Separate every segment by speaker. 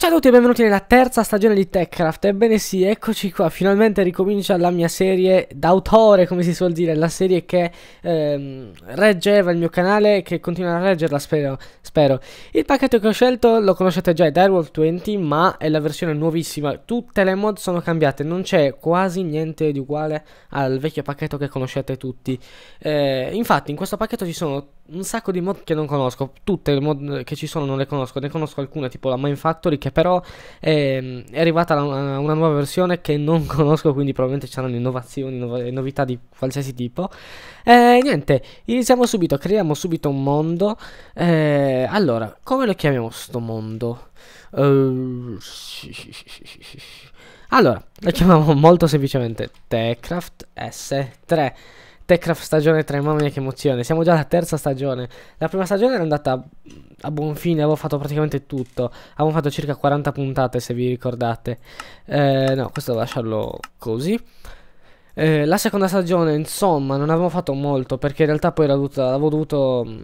Speaker 1: Ciao a tutti e benvenuti nella terza stagione di TechCraft. Ebbene sì, eccoci qua, finalmente ricomincia la mia serie d'autore, come si suol dire La serie che ehm, reggeva il mio canale che continuerà a reggerla, spero, spero. Il pacchetto che ho scelto lo conoscete già, è Direwolf 20 Ma è la versione nuovissima, tutte le mod sono cambiate Non c'è quasi niente di uguale al vecchio pacchetto che conoscete tutti. Eh, Infatti in questo pacchetto ci sono un sacco di mod che non conosco Tutte le mod che ci sono non le conosco, ne conosco alcune tipo la Mine Factory che però eh, è arrivata una, una, nuova versione che non conosco, quindi probabilmente ci saranno innovazioni, nov novità di qualsiasi tipo. Eh, niente, iniziamo subito, creiamo subito un mondo. Eh, allora, come lo chiamiamo sto mondo? Uh, allora, lo chiamiamo molto semplicemente Techcraft S3. Techcraft stagione 3, mamma mia che emozione, siamo già alla terza stagione. La prima stagione era andata a buon fine, avevo fatto praticamente tutto. Avevo fatto circa 40 puntate se vi ricordate. Eh, no, questo devo lasciarlo così. Eh, la seconda stagione, insomma, non avevo fatto molto perché in realtà poi dovuta, avevo dovuto mm,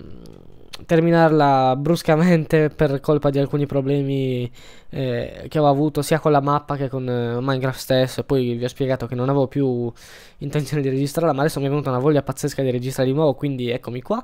Speaker 1: terminarla bruscamente per colpa di alcuni problemi eh, che avevo avuto sia con la mappa che con eh, Minecraft stesso. E poi vi ho spiegato che non avevo più intenzione di registrarla, ma adesso mi è venuta una voglia pazzesca di registrare di nuovo, quindi eccomi qua.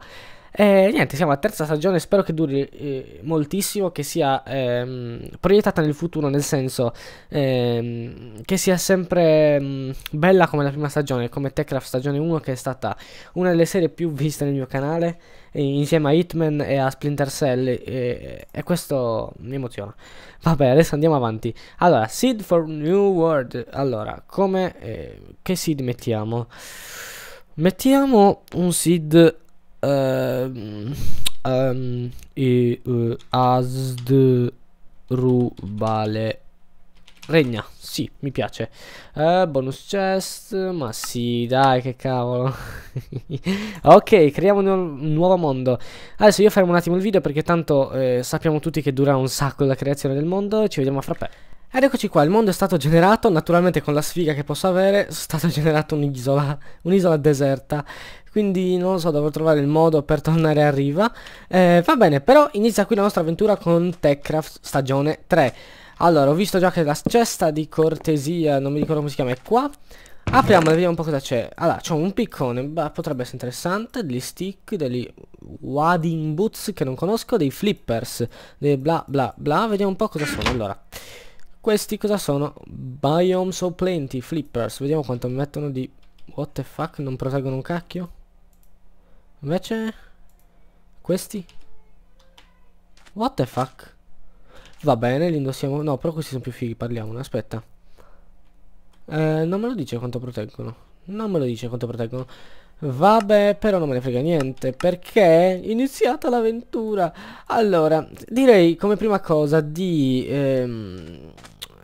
Speaker 1: E niente, siamo alla terza stagione, spero che duri eh, moltissimo, che sia ehm, proiettata nel futuro, nel senso ehm, che sia sempre mh, mm, bella come la prima stagione, come Techcraft stagione 1 che è stata una delle serie più viste nel mio canale, insieme a Hitman e a Splinter Cell, e, e questo mi emoziona. Vabbè, adesso andiamo avanti. Allora, Seed for New World, allora, come, eh, che seed mettiamo? Mettiamo un seed um, e, uh, Asdrubale. Regna, sì, mi piace. Uh, Bonus chest, ma sì, dai, che cavolo. Ok, creiamo un, nuovo mondo. Adesso io fermo un attimo il video perché tanto eh, sappiamo tutti che dura un sacco la creazione del mondo. Ci vediamo fra pe' Ed eccoci qua, il mondo è stato generato, naturalmente con la sfiga che posso avere, è stata generata un'isola, un'isola deserta. Quindi non so, dovrò trovare il modo per tornare a riva. Eh, va bene, però inizia qui la nostra avventura con Techcraft stagione 3. Allora, ho visto già che la cesta di cortesia, non mi ricordo come si chiama, è qua. Apriamo e vediamo un po' cosa c'è. Allora, c'è un piccone, beh, potrebbe essere interessante, degli stick, degli wading boots che non conosco, dei flippers, dei bla bla bla, vediamo un po' cosa sono. Allora, questi cosa sono? Biome so plenty, flippers. Vediamo quanto mi mettono di... What the fuck? Non proteggono un cacchio? Invece... Questi? What the fuck? Va bene, li indossiamo... No, però questi sono più fighi, parliamone, aspetta. Eh, non me lo dice quanto proteggono. Non me lo dice quanto proteggono. Vabbè, però non me ne frega niente, perché è iniziata l'avventura. Allora, direi come prima cosa di... Ehm,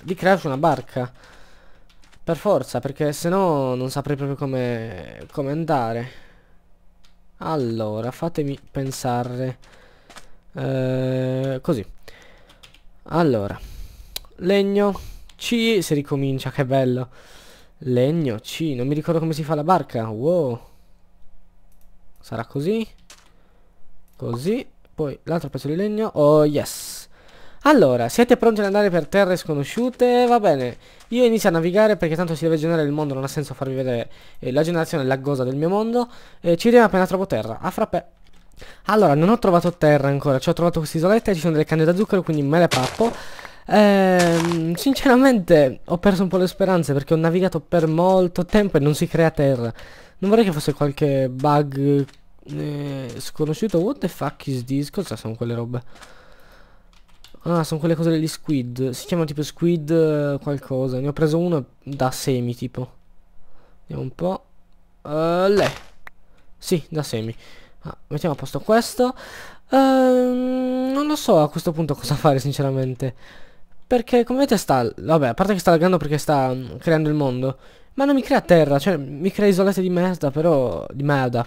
Speaker 1: di crearci una barca. Per forza, perché se no non saprei proprio come, come andare. Allora, fatemi pensare. Eh, così. Allora. Legno. C, si ricomincia, che bello. Legno, C, non mi ricordo come si fa la barca. Wow. Sarà così. Così. Poi l'altro pezzo di legno. Oh, yes. Allora, siete pronti ad andare per terre sconosciute? Va bene, io inizio a navigare perché tanto si deve generare il mondo, non ha senso farvi vedere eh, la generazione laggosa del mio mondo. Eh, ci vediamo appena trovo terra, a frappè. Allora, non ho trovato terra ancora, ci ho trovato queste isolette, ci sono delle canne da zucchero, quindi me le pappo. Ehm, sinceramente ho perso un po' le speranze perché ho navigato per molto tempo e non si crea terra. Non vorrei che fosse qualche bug eh, sconosciuto. What the fuck is this? Cosa sono quelle robe? Ah, sono quelle cose degli squid. Si chiama tipo squid uh, qualcosa. Ne ho preso uno da semi, tipo. Vediamo un po'. Uh, le. Sì, da semi. Ah, mettiamo a posto questo. Uh, non lo so a questo punto cosa fare, sinceramente. Perché come vedete sta... Vabbè, a parte che sta laggando perché sta um, creando il mondo. Ma non mi crea terra, cioè mi crea isolate di merda, però... Di merda.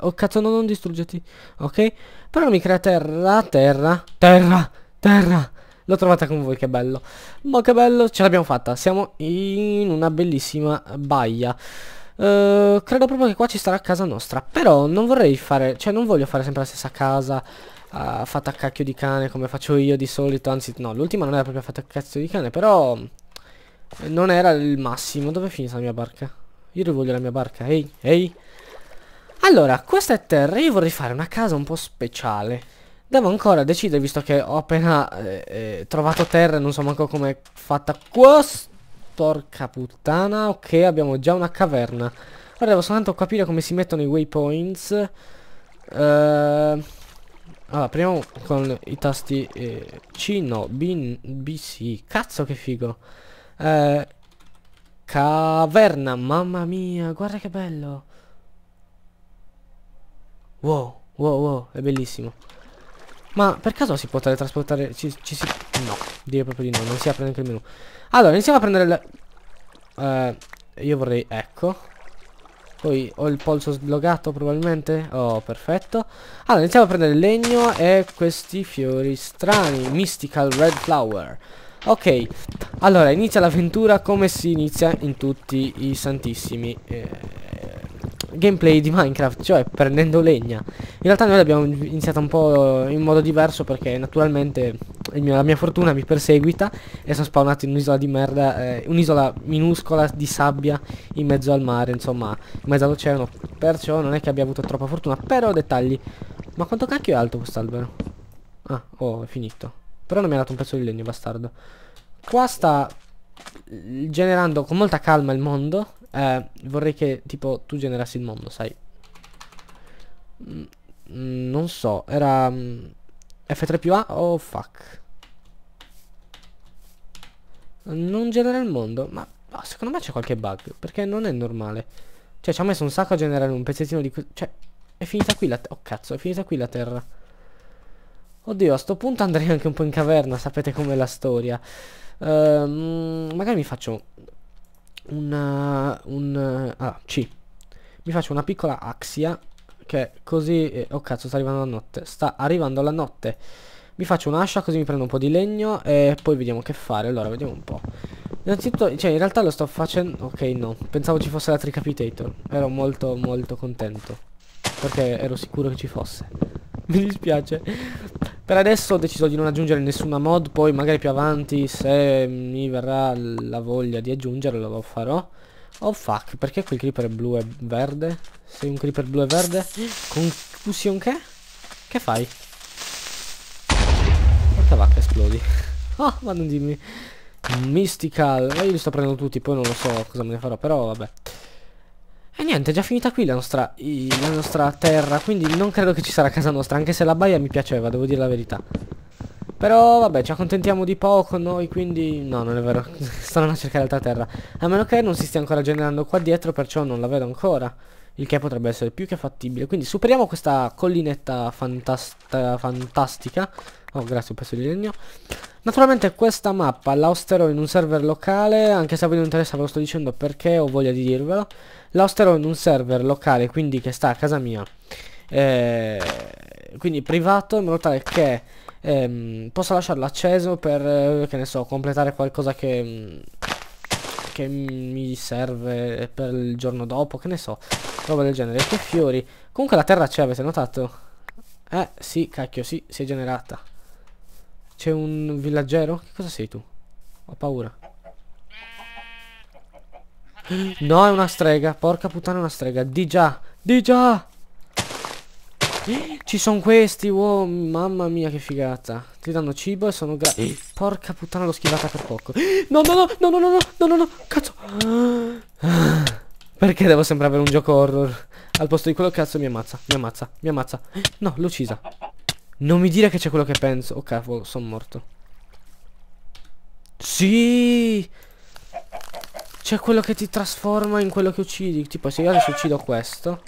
Speaker 1: Oh cazzo, no, non distruggiti. Ok? Però mi crea terra, terra, terra. Terra! L'ho trovata con voi, che bello. Ma che bello, ce l'abbiamo fatta. Siamo in una bellissima baia. Uh, credo proprio che qua ci starà casa nostra. Però non vorrei fare, cioè non voglio fare sempre la stessa casa. Uh, fatta a cacchio di cane come faccio io di solito. Anzi, no, l'ultima non era proprio fatta a cazzo di cane, però non era il massimo. Dove è finita la mia barca? Io voglio la mia barca. Ehi, ehi. Allora, questa è terra. Io vorrei fare una casa un po' speciale. Devo ancora decidere, visto che ho appena eh, eh, trovato terra e non so manco com'è fatta qua. Porca puttana. Ok, abbiamo già una caverna. Ora devo soltanto capire come si mettono i waypoints. Uh, allora, apriamo con i tasti eh, C, no, B, B, sì. Cazzo che figo. Uh, caverna, mamma mia, guarda che bello. Wow, wow, wow, è bellissimo. Ma per caso si può teletrasportare? Ci, ci si... No, direi proprio di no, non si apre neanche il menu. Allora, iniziamo a prendere il... Uh, io vorrei... Ecco. Poi ho il polso sbloccato probabilmente? Oh perfetto. Allora iniziamo a prendere il legno e questi fiori strani Mystical Red Flower. Ok Allora inizia l'avventura come si inizia in tutti i santissimi eh, gameplay di Minecraft, cioè prendendo legna. In realtà noi l'abbiamo iniziata un po' in modo diverso perché naturalmente mio, la mia fortuna mi perseguita e sono spawnato in un'isola di merda, eh, un'isola minuscola di sabbia in mezzo al mare, insomma, in mezzo all'oceano. Perciò non è che abbia avuto troppa fortuna, però dettagli. Ma quanto cacchio è alto quest'albero? Ah, oh, è finito. Però non mi ha dato un pezzo di legno, bastardo. Qua sta generando con molta calma il mondo eh, vorrei che tipo tu generassi il mondo, sai? Mm, mm non so, era mm, F3 più A oh fuck. Non genera il mondo, ma oh, secondo me c'è qualche bug, perché non è normale. Cioè ci ha messo un sacco a generare un pezzettino di... Cioè, è finita qui la... Oh cazzo, è finita qui la terra. Oddio, a sto punto andrei anche un po' in caverna, sapete com'è la storia. Uh, magari mi faccio un, un ah, C. Mi faccio una piccola axia che così eh, oh cazzo sta arrivando la notte. Sta arrivando la notte. Mi faccio un'ascia così mi prendo un po' di legno e poi vediamo che fare. Allora, vediamo un po'. Innanzitutto, cioè in realtà lo sto facendo Ok, no. Pensavo ci fosse la Tricapitator. Ero molto molto contento perché ero sicuro che ci fosse. Mi dispiace. Per adesso ho deciso di non aggiungere nessuna mod, poi magari più avanti se mi verrà la voglia di aggiungerlo lo farò. Oh fuck, perché quel creeper è blu e verde? Sei un creeper blu e verde? Confusion che? Che fai? Porca vacca, esplodi. Oh, ma non dimmi. Mystical. Io li sto prendendo tutti, poi non lo so cosa me ne farò, però vabbè. E niente, è già finita qui la nostra, i, la nostra terra, quindi non credo che ci sarà casa nostra, anche se la baia mi piaceva, devo dire la verità. Però vabbè, ci accontentiamo di poco noi, quindi... No, non è vero, stanno a cercare altra terra. A meno che non si stia ancora generando qua dietro, perciò non la vedo ancora. Il che potrebbe essere più che fattibile. Quindi superiamo questa collinetta fantastica. Oh, grazie, un pezzo di legno. Naturalmente questa mappa la hosterò in un server locale, anche se a voi non interessa ve lo sto dicendo perché ho voglia di dirvelo. La hosterò in un server locale, quindi che sta a casa mia. Eh, quindi privato, in modo tale che ehm, possa lasciarlo acceso per, eh, che ne so, completare qualcosa che, che mi serve per il giorno dopo, che ne so, roba del genere. Che fiori. Comunque la terra c'è, avete notato? Eh, sì, cacchio, sì, si è generata. C'è un villaggero? Che cosa sei tu? Ho paura. No, è una strega. Porca puttana, è una strega. Di già. Di già. Ci sono questi, wow, mamma mia che figata. Ti danno cibo e sono gra... Porca puttana l'ho schivata per poco. No, no, no, no, no, no, no, no, no, no, cazzo. Perché devo sempre avere un gioco horror? Al posto di quello cazzo mi ammazza, mi ammazza, mi ammazza. No, l'ho uccisa. Non mi dire che c'è quello che penso. Oh cavolo, sono morto. Sì. C'è quello che ti trasforma in quello che uccidi. Tipo, se io adesso uccido questo.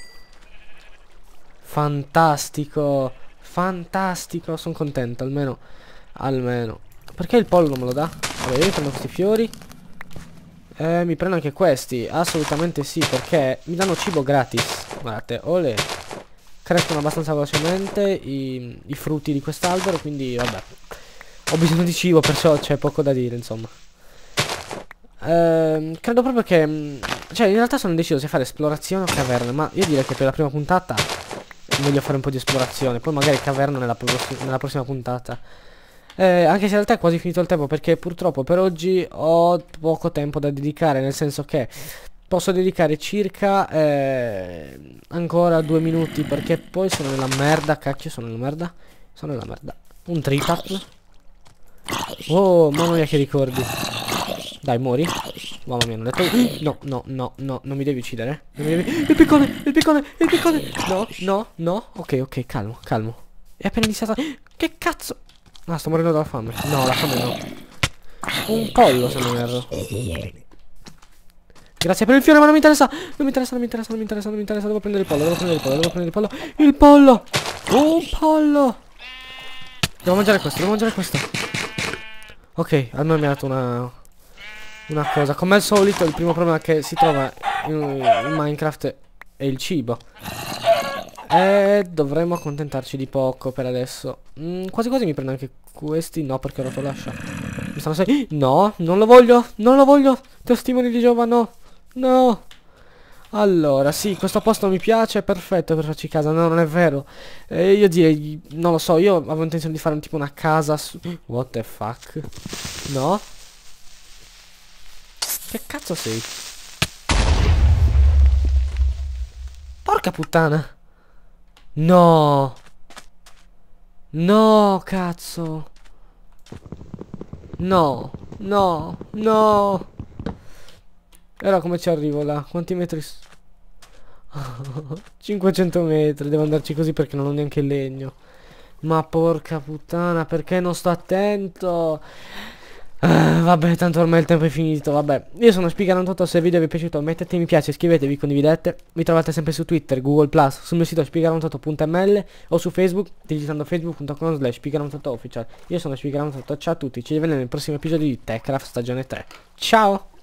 Speaker 1: Fantastico. Fantastico. Sono contento, almeno. Almeno. Perché il pollo non me lo dà? Vabbè, io prendo questi fiori. Eh, mi prendo anche questi. Assolutamente sì, perché mi danno cibo gratis. Guardate, ole. Crescono abbastanza velocemente i, i frutti di quest'albero, quindi vabbè. Ho bisogno di cibo, perciò c'è poco da dire, insomma. Ehm, credo proprio che... Mm, cioè, in realtà sono indeciso se fare esplorazione o caverna, ma io direi che per la prima puntata voglio fare un po' di esplorazione. Poi magari caverna nella, nella prossima puntata. Eh, anche se in realtà è quasi finito il tempo perché purtroppo per oggi ho poco tempo da dedicare, nel senso che posso dedicare circa eh, ancora due minuti perché poi sono nella merda, cacchio sono nella merda, sono nella merda. Un tripap. Oh, mamma mia che ricordi. Dai, muori. Mamma mia, non ho detto... No, no, no, no, non mi devi uccidere. Mi devi... Il piccone, il piccone, il piccone. No, no, no. Ok, ok, calmo, calmo. È appena iniziata... Che cazzo? Ah, sto morendo dalla fame. No, la fame no. Un pollo, se non erro. Grazie per il fiore, ma non mi interessa. Non mi interessa, non mi interessa, non mi interessa, non mi interessa. Devo prendere il pollo, devo prendere il pollo, devo prendere il pollo. Il pollo! Un pollo! Devo mangiare questo, devo mangiare questo. Ok, almeno mi ha dato una... Una cosa. Come al solito, il primo problema che si trova in, in Minecraft è il cibo. E dovremmo accontentarci di poco per adesso. Mm, quasi quasi mi prendo anche questi. No, perché ho rotto l'ascia. Mi stanno sei. No, non lo voglio. Non lo voglio. Testimoni di Giova, no. No. Allora, sì, questo posto mi piace, è perfetto per farci casa. No, non è vero. Eh, io direi, non lo so, io avevo intenzione di fare un, tipo una casa su... What the fuck? No? Che cazzo sei? Porca puttana. No. No, cazzo. No, no, no. E ora come ci arrivo là? Quanti metri? 500 metri, devo andarci così perché non ho neanche il legno. Ma porca puttana, perché non sto attento? Uh, vabbè, tanto ormai il tempo è finito, vabbè. Io sono Spigarantoto, se il video vi è piaciuto mettete mi piace, iscrivetevi, condividete. Mi trovate sempre su Twitter, Google+, sul mio sito spigarantoto.ml o su Facebook, digitando facebook.com slash official. Io sono Spigarantoto, ciao a tutti, ci vediamo nel prossimo episodio di Techcraft stagione 3. Ciao!